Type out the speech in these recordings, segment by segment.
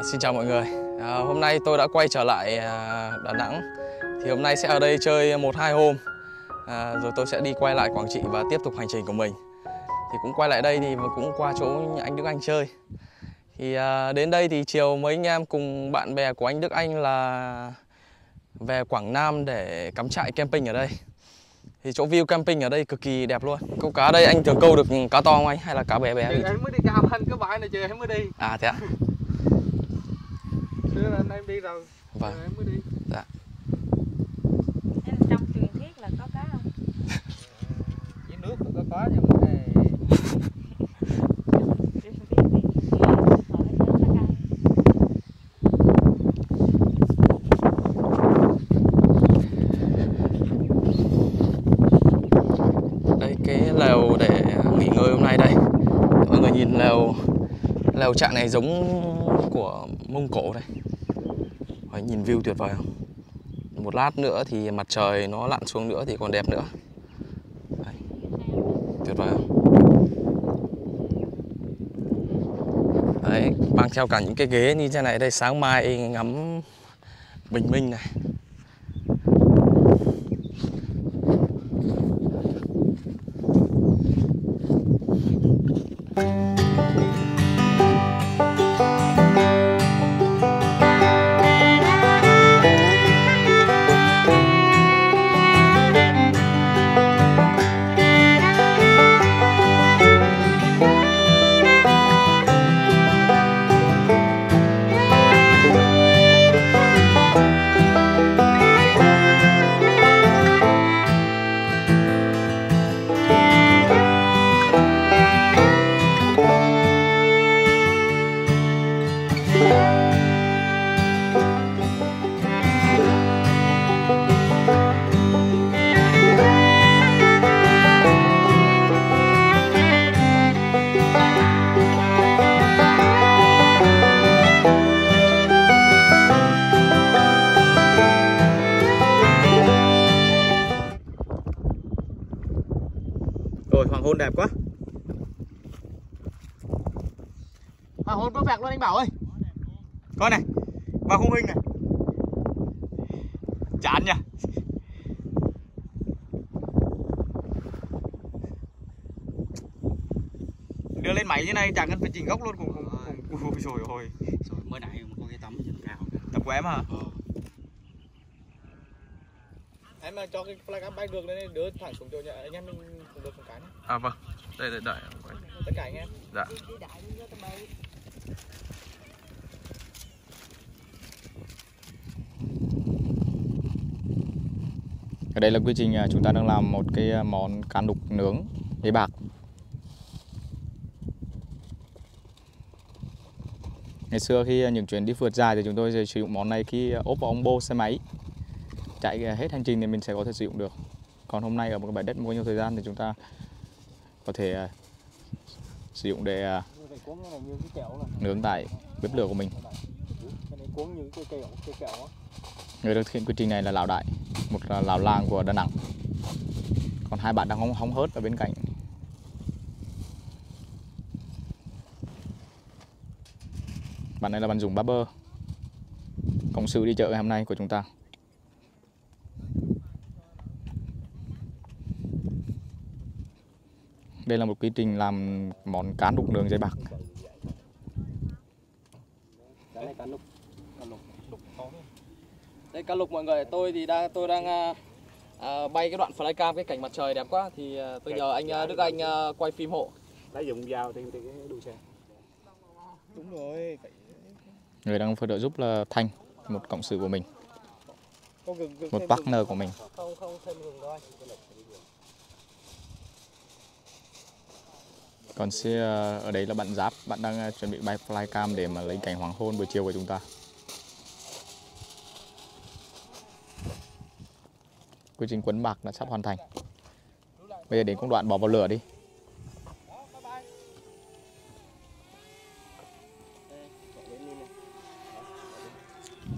À, xin chào mọi người. À, hôm nay tôi đã quay trở lại à, Đà Nẵng. Thì hôm nay sẽ ở đây chơi một hai hôm. À, rồi tôi sẽ đi quay lại Quảng Trị và tiếp tục hành trình của mình. Thì cũng quay lại đây thì cũng qua chỗ anh Đức Anh chơi. Thì à, đến đây thì chiều mấy anh em cùng bạn bè của anh Đức Anh là về Quảng Nam để cắm trại camping ở đây. Thì chỗ view camping ở đây cực kỳ đẹp luôn. Câu cá đây anh thường câu được cá to không anh hay là cá bé bé? Thì em mới đi cao anh cái bãi này chưa em mới đi À thế ạ. xưa là anh em đi rồi. Vâng. Giờ em mới đi. Em trong truyền thuyết là có cá không? dưới nước có có nhưng mà này lều để nghỉ ngơi hôm nay đây. Mọi người nhìn lều Lều trạng này giống của Mông Cổ đây Đấy, Nhìn view tuyệt vời không? Một lát nữa thì mặt trời nó lặn xuống nữa thì còn đẹp nữa. Đấy. Tuyệt vời không? Đấy, mang theo cả những cái ghế như thế này. Đây sáng mai ngắm bình minh này. Rồi hoàng hôn đẹp quá. À hôn có vẹt luôn anh Bảo ơi. Coi này Vào khung hình này. Chán nhỉ. Đưa lên máy như này chẳng cần phải chỉnh góc luôn cũng cũng cũng ôi. Rồi ôi mới nãy có cái tấm trên cao tập của em hả em mà cho cái flag up bay được lên đưa thẳng xuống chỗ nhà anh em mình cùng được một cái nhé à vâng. Đây đây đợi. Tất cả anh em. Dạ. Ở đây là quy trình à, chúng ta đang làm một cái à, món cá nục nướng giấy bạc. Ngày xưa khi à, những chuyến đi phượt dài thì chúng tôi sẽ sử dụng món này khi ốp vào ông bô xe máy. Chạy hết hành trình thì mình sẽ có thể sử dụng được. Còn hôm nay ở một cái bãi đất có nhiều thời gian thì chúng ta có thể à, sử dụng để à, nướng tại bếp lửa của mình. Người thực hiện quy trình này là lão đại, một lão làng của Đà Nẵng. Còn hai bạn đang hóng hóng hớt ở bên cạnh. Bạn này là bạn Dũng Barber. Cộng sự đi chợ ngày hôm nay của chúng ta. Đây là một quy trình làm món cá đục nướng dây bạc. này cá cá đây cá lục mọi người tôi thì đang tôi đang à, à, bay cái đoạn flycam cái cảnh mặt trời đẹp quá. Thì à, tôi nhờ anh à, Đức Anh à, quay phim hộ. Đã dùng dao trên cái đuôi xe. Đúng rồi phải Người đang phối trợ giúp là Thanh, một cộng sự của mình, một partner của mình. không không thêm gừng thôi Còn xe ờ, ở đấy là bạn Giáp, bạn đang ờ, chuẩn bị bay flycam để mà lấy cảnh hoàng hôn buổi chiều của chúng ta. Quy trình quấn bạc đã sắp hoàn thành. Bây giờ đến công đoạn bỏ vào lửa đi.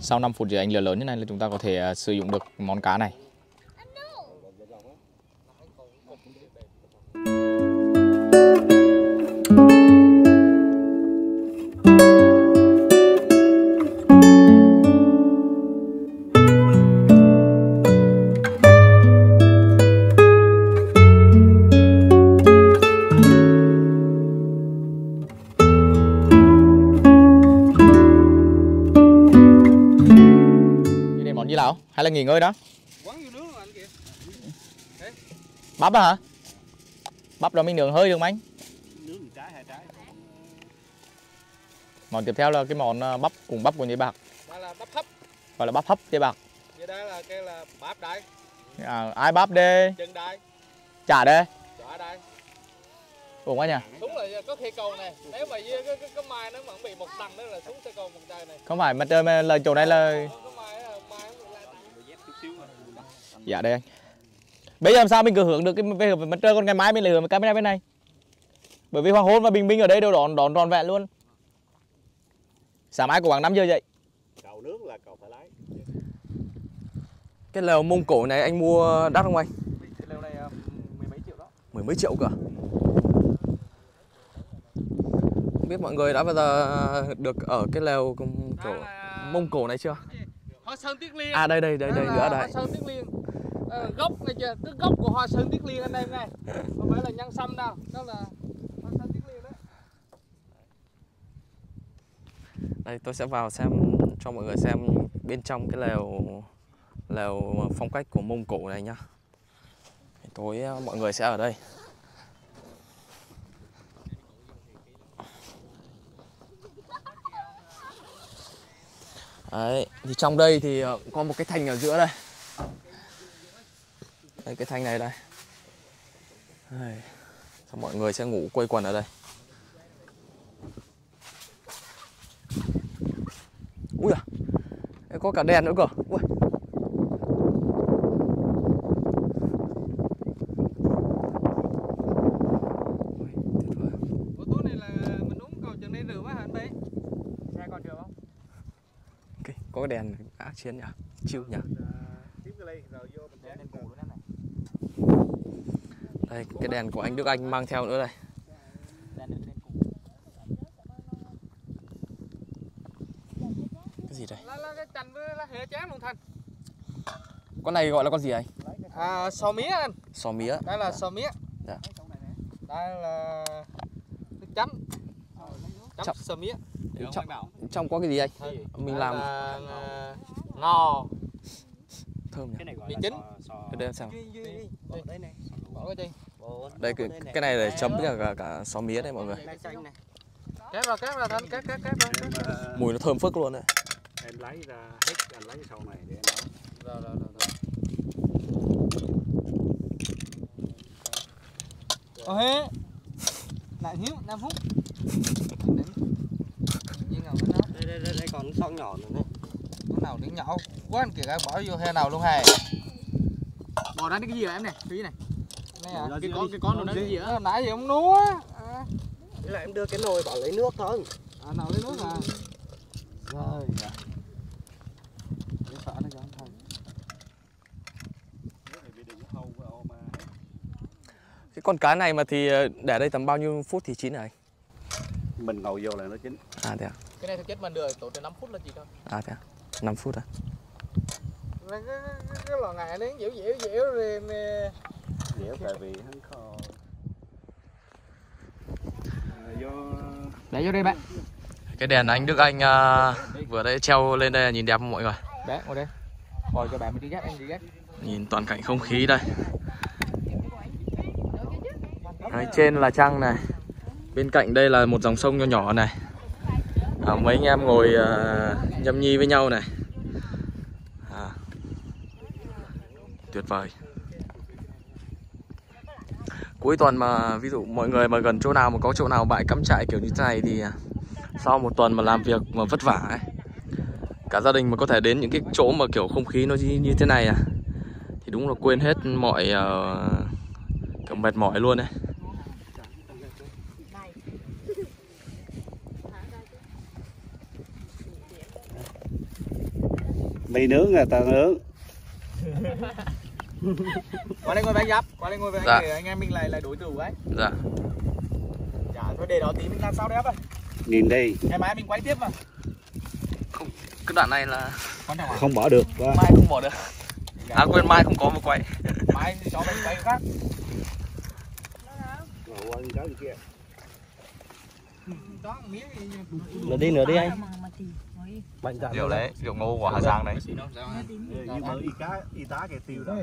Sau 5 phút dưới ánh lửa lớn như này là chúng ta có thể ờ, sử dụng được món cá này. Nghỉ ngơi đó? Quấn vô nước luôn anh kìa. Bắp hả? Bắp đó mình nướng hơi được không anh nướng một trái hai trái. Món tiếp theo là cái món ờ, bắp cùng bắp của nhây bạc. Đây là bắp thấp gọi là bắp hấp nhây bạc. Vậy đây là cái là bắp đây à, ai bắp đây chân đây chả đây chỏ đây ổn quá nhỉ? Súng là có cây cầu này nếu mà cái, cái, cái, cái mai nó vẫn bị một tầng đó là súng cây cầu một trời này. Không phải mà trời mà là chỗ này là Ờ, cái mai mai nó bị lại tầng. dép chút xíu mà dạ đây anh. Bây giờ làm sao mình cứ hướng được cái về mặt trời còn ngày mai mình lại hướng camera bên này? Bởi vì hoàng hôn và bình minh ở đây đều đón đón tròn vẹn luôn. Sáng mai cố gắng 5 giờ dậy? Cầu nước là cầu phải lái. Cái lều Mông Cổ này anh mua đắt không anh? Cái lều này à, mười mấy triệu đó. Mười mấy triệu cơ à? Không biết mọi người đã bao giờ được ở cái lều kiểu Mông Cổ này chưa? À đây đây đây đây nữa đây Ờ, gốc này chưa cái gốc của hoa sơn tiết liên anh em này không phải là nhân sâm đâu đó là hoa sơn tiết liên đó Đây tôi sẽ vào xem cho mọi người xem bên trong cái lều lều phong cách của Mông Cổ này nhá. Tối ờ, mọi người sẽ ở đây. Đấy, thì trong đây thì ờ, có một cái thành ở giữa đây. Đây cái thành này đây. Đây. Xong mọi người sẽ ngủ quây quần ở đây. Ui à, có cả đèn nữa cơ. Ui. Ui, tuyệt vời. Ủa tối này là mình uống cầu chừng đây rượu á hả anh Bê? Xe còn rượu không? Ok, có cái đèn ác chiến nhỉ? Chill nhỉ? tiếp cái ly rồi vô mình để lên cụ nữa này Đây, cái đèn của anh Đức Anh mang theo nữa đây. Cái gì đây? Con này gọi là con gì anh? À sò mía anh Sò mía. Đây là sò mía Dạ. Đây là nước chấm Chấm Chấm. sò mía Trong, trong có cái gì anh? Mình Đây làm là, ngò thơm nhỉ? cái này gọi là sò, sò Để đây em xem. Đây cái chi Đây cái, cái này để chấm cả, cả, cả sò mía đấy mọi người. Đây chanh này. Kép vào kép vào Thành kép kép kép ờ, Mùi nó thơm phức luôn đấy. em lấy ra hết anh lấy sau này để em nấu. Rồi rồi rồi rồi. Ồ hế. Lại hiếu 5 phút. Đây đây đây, đây còn son nhỏ nữa này. Con nào đứng nhỏ quá anh kìa bỏ vô he nào luôn hề Bỏ ra cái gì vậy em này? Cái gì này Này à cái con cái con nó gì Nó nãy gì ông núa à, là em đưa cái nồi bảo lấy nước thôi. À nào lấy nước à Rồi dạ. Để sợ nó cho anh thôi. Cái con cá này mà thì ờ, để đây tầm bao nhiêu phút thì chín anh? mình ngồi vô là nó chín. À thế à? Cái này thực chất mình đưa tổ từ 5 phút là gì thôi. À thế à? 5 phút à? Cái, cái, cái, lò ngại nó dẻo dẻo dẻo rồi mà dẻo tại vì hắn kho. Do Để vô đây bạn. Cái đèn anh Đức Anh à, vừa đấy treo lên đây nhìn đẹp không mọi người? Bé ngồi đây. Ngồi cho bạn mình đi ghép anh đi ghép. Nhìn toàn cảnh không khí đây. Đấy, Trên là trăng này. Bên cạnh đây là một dòng sông nhỏ nhỏ này. À, Mấy anh em ngồi à, nhâm nhi với nhau này. À, Tuyệt vời Cuối tuần mà ví dụ mọi người mà gần chỗ nào mà có chỗ nào bãi cắm trại kiểu như thế này thì à, Sau một tuần mà làm việc mà vất vả ấy Cả gia đình mà có thể đến những cái chỗ mà kiểu không khí nó như như thế này à thì đúng là quên hết mọi uh, kiểu mệt mỏi luôn đấy mì nướng là ta nướng Qua đây ngồi với anh Giáp Qua đây ngồi với anh Dạ. để anh em mình lại lại đối thủ ấy dạ. Dạ thôi để đó tí mình làm sao đẹp ơi. Nhìn đi Ngày mai mình quay tiếp mà cái đoạn này là không bỏ được quá. Mai không bỏ được. À quên mai không có một quay. Mai thì cho mình quay khác. Rồi kia. Nữa đi nữa đi anh mạnh dạn rượu đấy rượu ngô của Hà Giang đấy. Như mơ y cá y tá kẻ tiêu đó.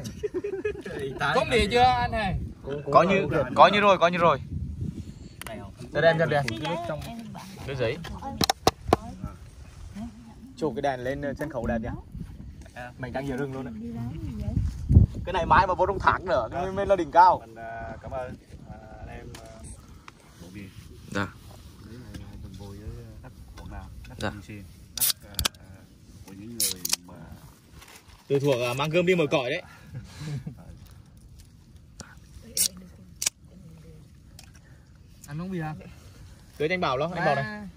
Có mì chưa anh này? Có như có như rồi có như rồi. Đây đem cho đây cái giấy chụp cái đèn lên sân khấu đẹp nhỉ mình đang giữa rừng luôn đấy. Đi cái này mãi mà vô trong tháng nữa cái mới là đỉnh cao. Mình à, cảm ơn. À, anh em à, Dạ. Đấy là trồng vôi với đất quảng nam đất Dạ. Bình Xuyên đất à, à, của những người mà từ thuộc à, mang cơm đi mở cõi đấy. Anh uống bia. Cưới anh bảo đó, anh bảo này.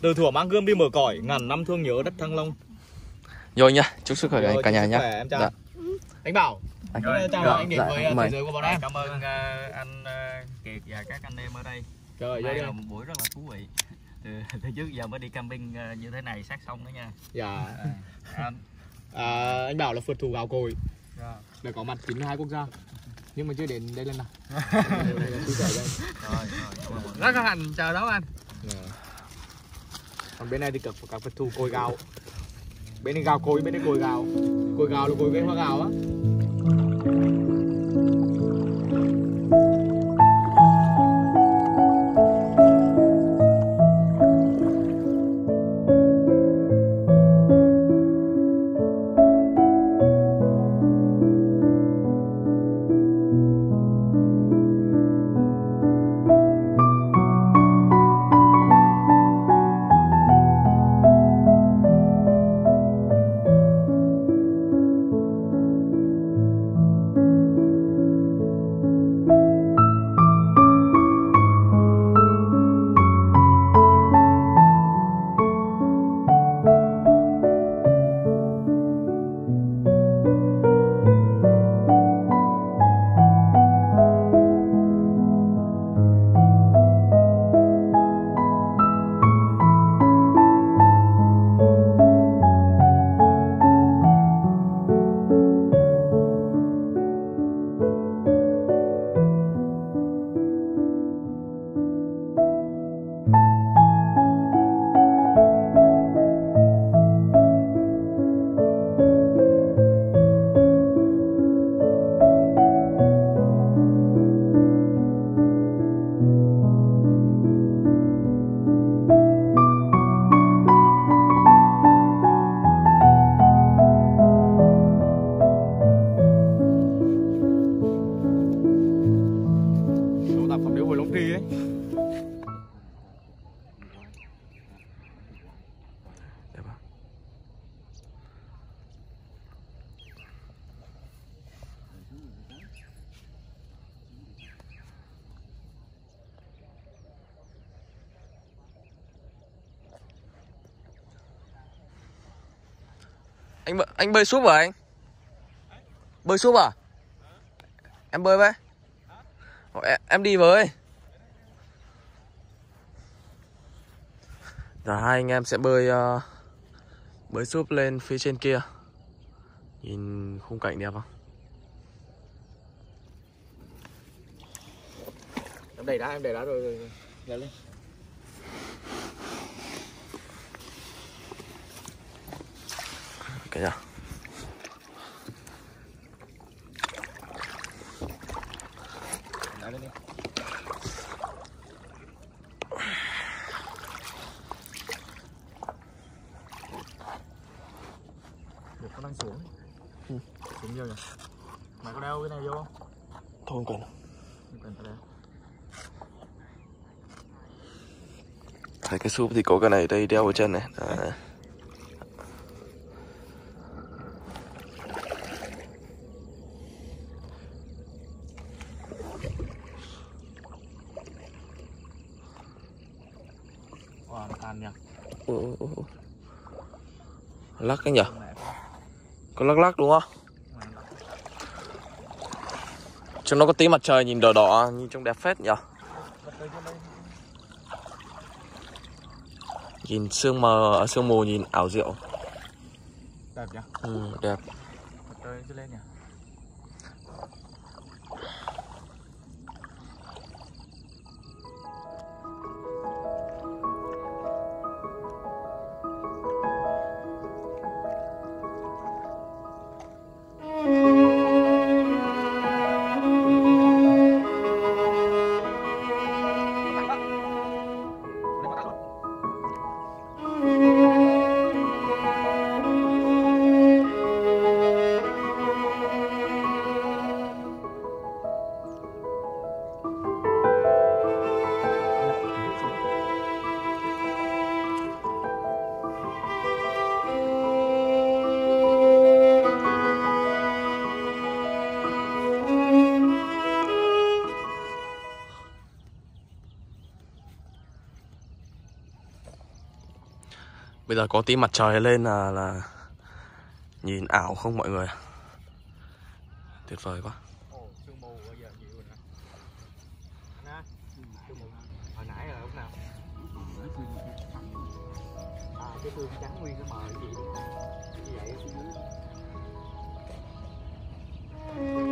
Từ thuở mang gươm đi mở cõi, ngàn năm thương nhớ đất Thăng Long. Rồi nhá, chúc sức khỏe Rồi, cả nhà nhá. em chào. Dạ. Anh Bảo, Anh- chào Dạ, anh đến dạ, với à, thế giới của bọn em cảm ơn à, anh à, Kiệt và các anh em ở đây. Trời đây ơi, là một buổi rất là thú vị từ, từ trước giờ mới đi camping à, như thế này sát sông đó nha. Dạ. Anh à, Anh Bảo là phượt thủ gạo cồi Dạ. Đã có mặt 92 quốc gia. Nhưng mà chưa đến đây lần nào. Rồi, rồi. Rất hân hạnh chào đón anh. Dạ. Còn bên này thì các, các phật thủ cồi gạo. Bên này gạo cồi, bên này cồi gạo. Cồi gạo là cồi cây hoa gạo á Anh bơi- súp à anh? Bơi súp à? Em bơi với. Em, đi với. Giờ hai anh em sẽ bơi ờ, bơi súp lên phía trên kia. Nhìn khung cảnh đẹp không? Em đẩy đá, em đẩy đá rồi, rồi, lên Cái nào? Đá lên đi Được, con đang xuống Ừ. Xuống nhiều nhỉ Mày có đeo cái này vô không? Thôi không cần. Không cần phải đeo Thấy cái súp thì có cái này đây đeo ở chân này. Đấy. Lắc cái nhở? Có lắc lắc đúng không? Trông nó có tí mặt trời nhìn đỏ đỏ nhìn trông đẹp phết nhở? Nhìn sương mờ, à, sương mù nhìn ảo diệu. Đẹp nhỉ? Ừ, đẹp. Mặt trời lên nhỉ? Bây giờ có tí mặt trời lên là là nhìn ảo không mọi người Tuyệt vời quá cái trắng nguyên cái mờ gì? Như vậy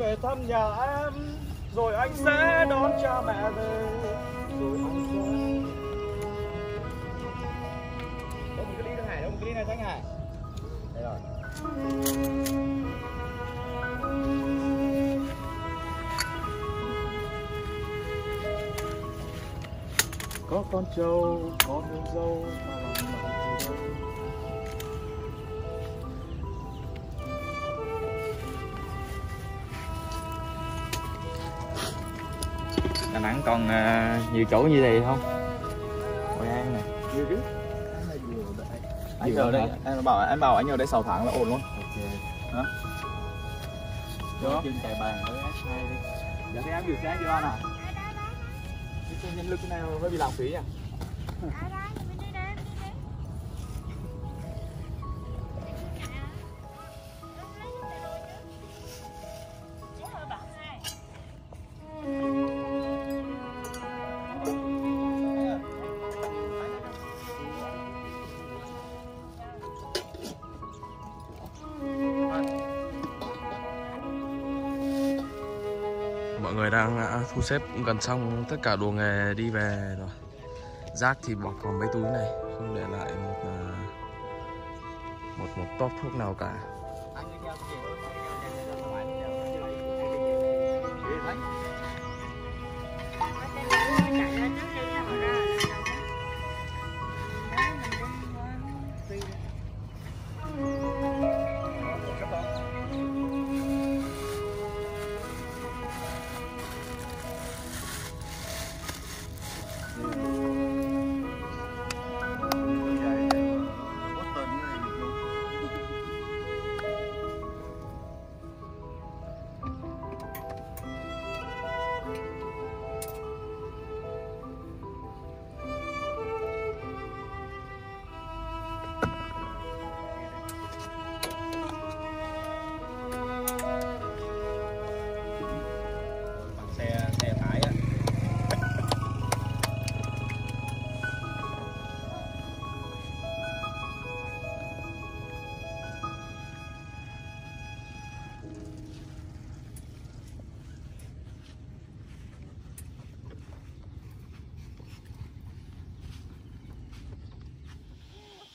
về thăm nhà em Rồi anh sẽ đón cha mẹ về Rồi anh sẽ Đâu một cái ly nữa Hải, đó một cái ly này thằng Hải. Đây rồi. Có con trâu, có con dâu Mà lòng mặn gì đâu Đà Nẵng còn à, nhiều chỗ như vậy không? Hội An này Nhiều chứ. Anh ở đây, em bảo em bảo anh ở đây 6 tháng là ổn luôn. Hả? Đó. Chân cài bàn với S2 đi. Dạ thế em biểu xe cho anh à? Cái nhân lực này hơi bị lãng phí à? Người đang à, thu xếp gần xong tất cả đồ nghề đi về rồi. Rác thì bọc vào mấy túi này, Không để lại một à, một một top thuốc nào cả.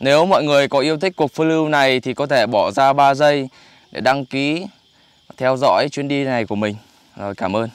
Nếu mọi người có yêu thích cuộc phiêu lưu này thì có thể bỏ ra 3 giây để đăng ký theo dõi chuyến đi này của mình. Rồi, cảm ơn.